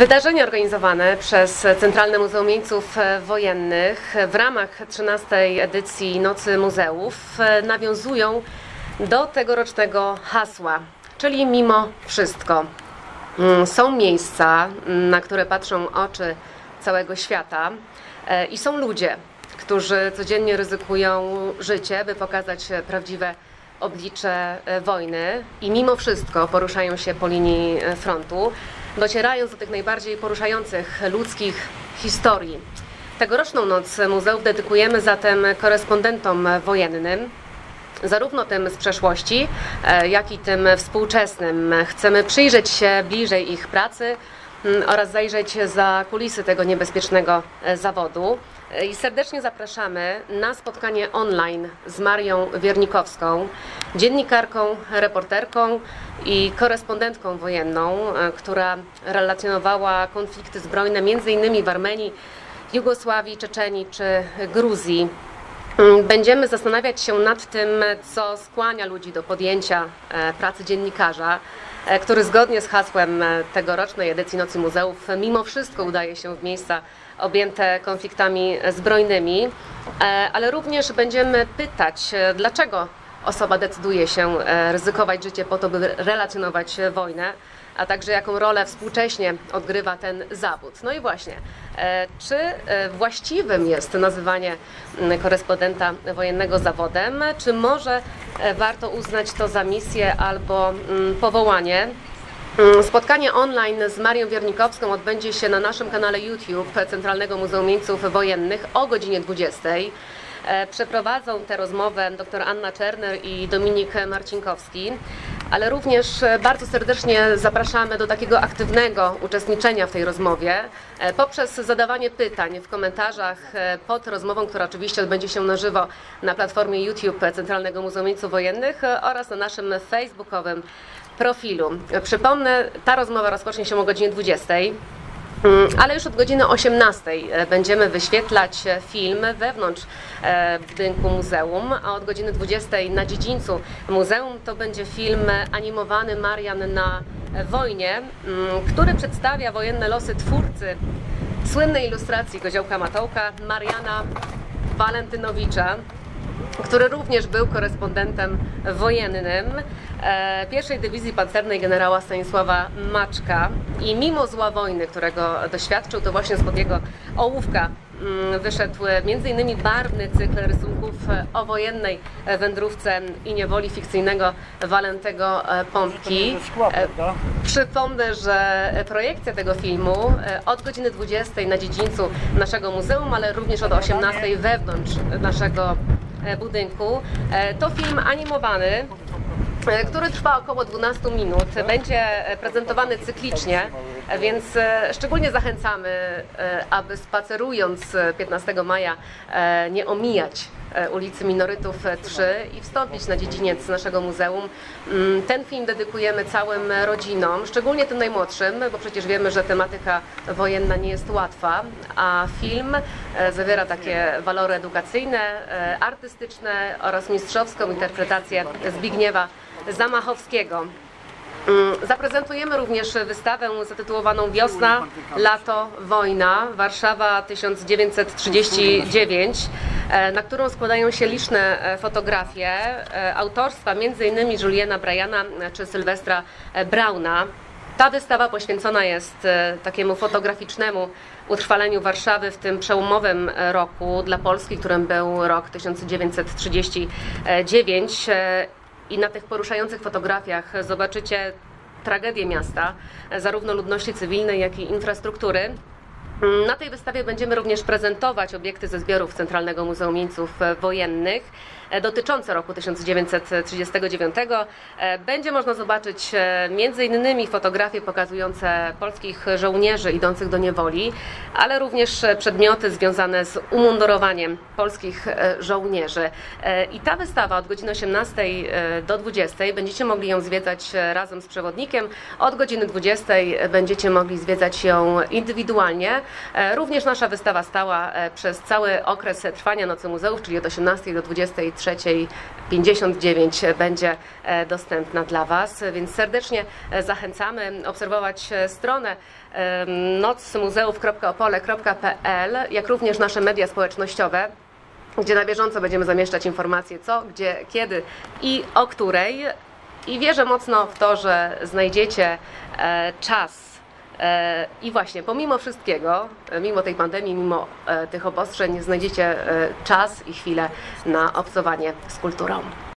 Wydarzenie organizowane przez Centralne Muzeum Jeńców Wojennych w ramach 13 edycji Nocy Muzeów nawiązują do tegorocznego hasła, czyli mimo wszystko. Mm, Są miejsca, mm, na które patrzą oczy całego świata e, i są ludzie, którzy codziennie ryzykują życie, by pokazać prawdziwe oblicze e, wojny i mimo wszystko poruszają się po linii e, frontu, docierając do tych najbardziej poruszających ludzkich historii. Tegoroczną noc muzeów dedykujemy zatem korespondentom wojennym, zarówno tym z przeszłości, e, jak i tym współczesnym. Chcemy przyjrzeć się bliżej ich pracy oraz zajrzeć za kulisy tego niebezpiecznego zawodu. E, I serdecznie zapraszamy na spotkanie online z Marią Wiernikowską, dziennikarką, reporterką i korespondentką wojenną, e, która relacjonowała konflikty zbrojne m.in. w Armenii, Jugosławii, Czeczenii czy Gruzji. Mm, Będziemy zastanawiać się nad tym, co skłania ludzi do podjęcia e, pracy dziennikarza, który zgodnie z hasłem tegorocznej edycji Nocy Muzeów mimo wszystko udaje się w miejsca objęte konfliktami zbrojnymi, e, ale również będziemy pytać, e, dlaczego osoba decyduje się e, ryzykować życie po to, by relacjonować wojnę, a także jaką rolę współcześnie odgrywa ten zawód. No i właśnie, czy właściwym jest nazywanie korespondenta wojennego zawodem, czy może warto uznać to za misję albo powołanie? Mm, Spotkanie online z Marią Wiernikowską odbędzie się na naszym kanale YouTube Centralnego Muzeum Jeńców Wojennych o godzinie 20. E, Przeprowadzą tę rozmowę dr Anna Czerner i Dominik Marcinkowski, ale również e, bardzo serdecznie zapraszamy do takiego aktywnego uczestniczenia w tej rozmowie e, poprzez zadawanie pytań w komentarzach pod rozmową, która oczywiście odbędzie się na żywo na platformie YouTube Centralnego Muzeum Jeńców Wojennych oraz na naszym facebookowym profilu. Przypomnę, ta rozmowa rozpocznie się o godzinie 20. Mm, Ale już od godziny 18 e, będziemy wyświetlać e, film wewnątrz e, budynku muzeum, a od godziny 20 na dziedzińcu muzeum to będzie film animowany Marian na wojnie, mm, który przedstawia wojenne losy twórcy słynnej ilustracji Koziołka Matołka, Mariana Walentynowicza który również był korespondentem wojennym e, pierwszej dywizji pancernej generała Stanisława Maczka i mimo zła wojny, którego doświadczył, to właśnie spod jego ołówka mm, wyszedł m.in. barwny cykl rysunków o wojennej wędrówce i niewoli fikcyjnego Walentego e, Pompki. E, Przypomnę, że projekcja tego filmu e, od godziny 20 na dziedzińcu naszego muzeum, ale również od 18 wewnątrz naszego e, budynku. E, To film animowany, e, który trwa około 12 minut. Będzie e, prezentowany cyklicznie, e, więc e, szczególnie zachęcamy, e, aby spacerując e, 15 maja e, nie omijać e, ulicy Minorytów e, 3 i wstąpić na dziedziniec naszego muzeum. Mm, Ten film dedykujemy całym rodzinom, szczególnie tym najmłodszym, bo przecież wiemy, że tematyka wojenna nie jest łatwa, a film e, zawiera takie walory edukacyjne, e, artystyczne oraz mistrzowską interpretację Zbigniewa Zamachowskiego. Mm, Zaprezentujemy również wystawę zatytułowaną Wiosna, Lato, Wojna, Warszawa 1939, e, na którą składają się liczne e, fotografie e, autorstwa m.in. Juliana Bryana czy Sylwestra Brauna. Ta wystawa poświęcona jest takiemu fotograficznemu utrwaleniu Warszawy w tym przełomowym roku dla Polski, którym był rok 1939. I na tych poruszających fotografiach zobaczycie tragedię miasta, zarówno ludności cywilnej, jak i infrastruktury. Na tej wystawie będziemy również prezentować obiekty ze zbiorów Centralnego Muzeum Jeńców e, Wojennych e, dotyczące roku 1939. E, Będzie można zobaczyć innymi fotografie pokazujące polskich żołnierzy idących do niewoli, ale również przedmioty związane z umundurowaniem polskich żołnierzy. I ta wystawa od godziny 18 e, do 20 będziecie mogli ją zwiedzać razem z przewodnikiem. Od godziny 20 będziecie mogli zwiedzać ją indywidualnie, Również nasza wystawa stała e, przez cały okres trwania Nocy Muzeów, czyli od 18 do 23.59 będzie e, dostępna dla Was, więc serdecznie e, zachęcamy obserwować e, stronę e, nocmuzeów.opole.pl, jak również nasze media społecznościowe gdzie na bieżąco będziemy zamieszczać informacje co, gdzie, kiedy i o której. I wierzę mocno w to, że znajdziecie e, czas e, i właśnie pomimo wszystkiego, e, mimo tej pandemii, mimo e, tych obostrzeń, znajdziecie e, czas i chwilę na obcowanie z kulturą.